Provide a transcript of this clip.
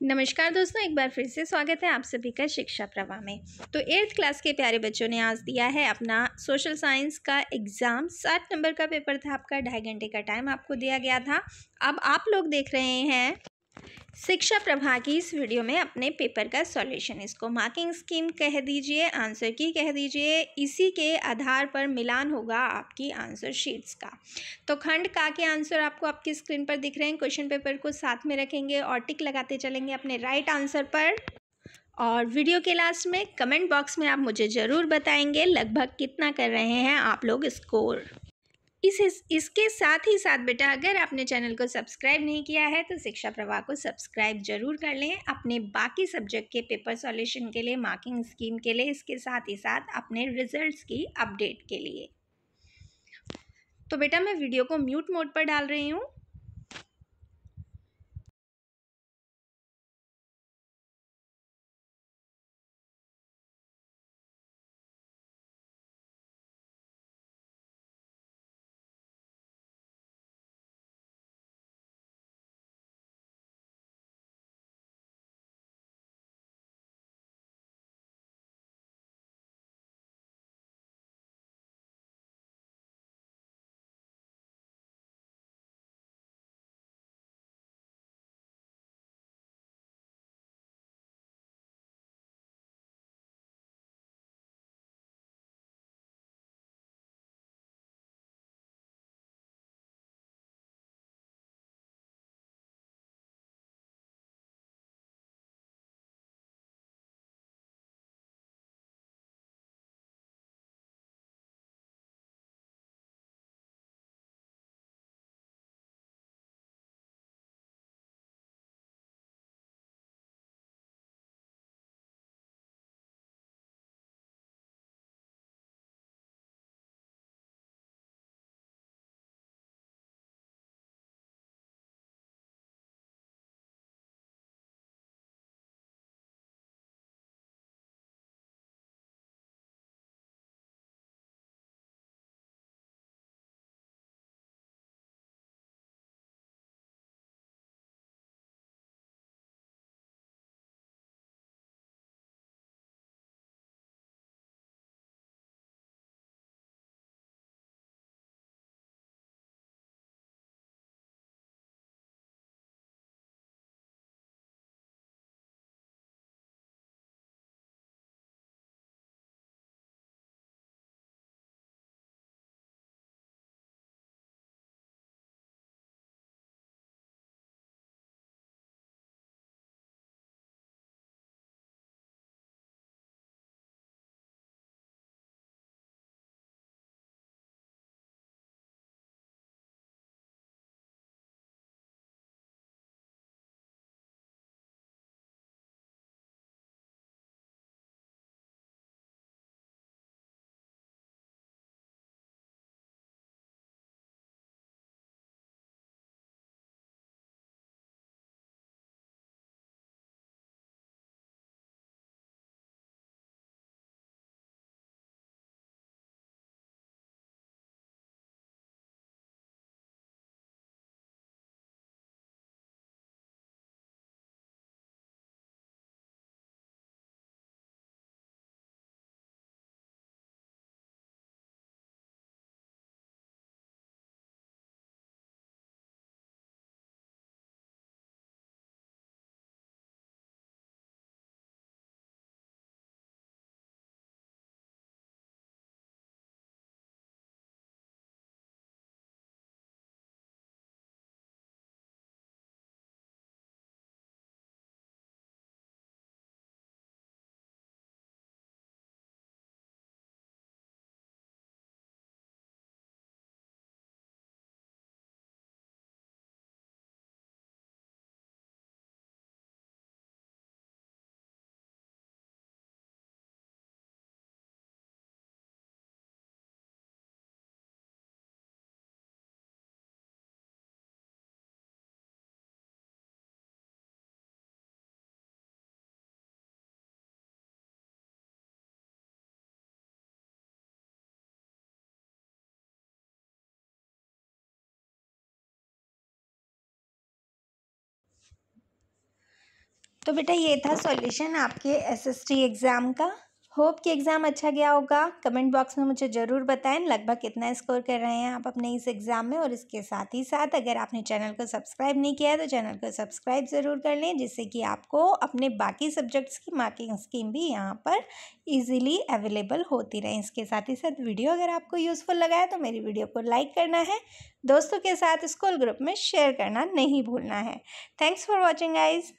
नमस्कार दोस्तों, एक बार फिर से स्वागत है आप सभी का शिक्षा प्रवाह में। तो एट्थ क्लास के प्यारे बच्चों ने आज दिया है अपना सोशल साइंस का एग्ज़ाम सात नंबर का पेपर था आपका, ढाई घंटे का टाइम आपको दिया गया था। अब आप लोग देख रहे हैं शिक्षा प्रभा की इस वीडियो में अपने पेपर का सॉल्यूशन, इसको मार्किंग स्कीम कह दीजिए, आंसर की कह दीजिए, इसी के आधार पर मिलान होगा आपकी आंसर शीट्स का। तो खंड का के आंसर आपको आपकी स्क्रीन पर दिख रहे हैं, क्वेश्चन पेपर को साथ में रखेंगे और टिक लगाते चलेंगे अपने राइट आंसर पर। और वीडियो के लास्ट में कमेंट बॉक्स में आप मुझे ज़रूर बताएँगे, लगभग कितना कर रहे हैं आप लोग स्कोर। इस इसके साथ ही साथ बेटा, अगर आपने चैनल को सब्सक्राइब नहीं किया है तो शिक्षा प्रवाह को सब्सक्राइब ज़रूर कर लें। अपने बाकी सब्जेक्ट के पेपर सॉल्यूशन के लिए, मार्किंग स्कीम के लिए, इसके साथ ही साथ अपने रिजल्ट्स की अपडेट के लिए। तो बेटा, मैं वीडियो को म्यूट मोड पर डाल रही हूँ। तो बेटा ये था सॉल्यूशन आपके एसएसटी एग्ज़ाम का। होप कि एग्ज़ाम अच्छा गया होगा। कमेंट बॉक्स में मुझे ज़रूर बताएँ, लगभग कितना स्कोर कर रहे हैं आप अपने इस एग्ज़ाम में और इसके साथ ही साथ अगर आपने चैनल को सब्सक्राइब नहीं किया है तो चैनल को सब्सक्राइब ज़रूर कर लें, जिससे कि आपको अपने बाकी सब्जेक्ट्स की मार्किंग स्कीम भी यहाँ पर ईजिली अवेलेबल होती रहे। इसके साथ ही साथ वीडियो अगर आपको यूज़फुल लगा है तो मेरी वीडियो को लाइक करना है। दोस्तों के साथ स्कूल ग्रुप में शेयर करना नहीं भूलना है। Thanks for watching eyes